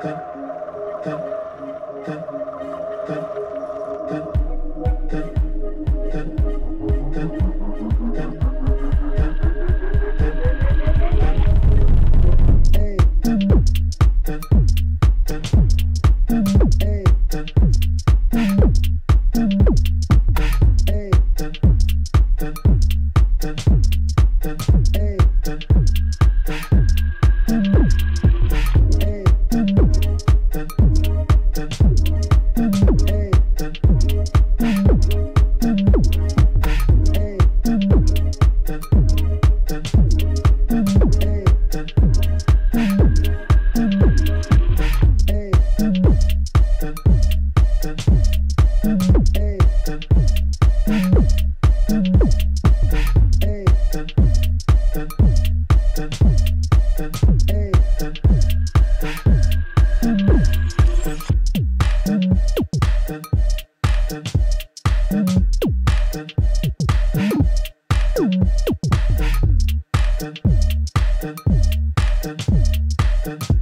Good. Good. Thank you.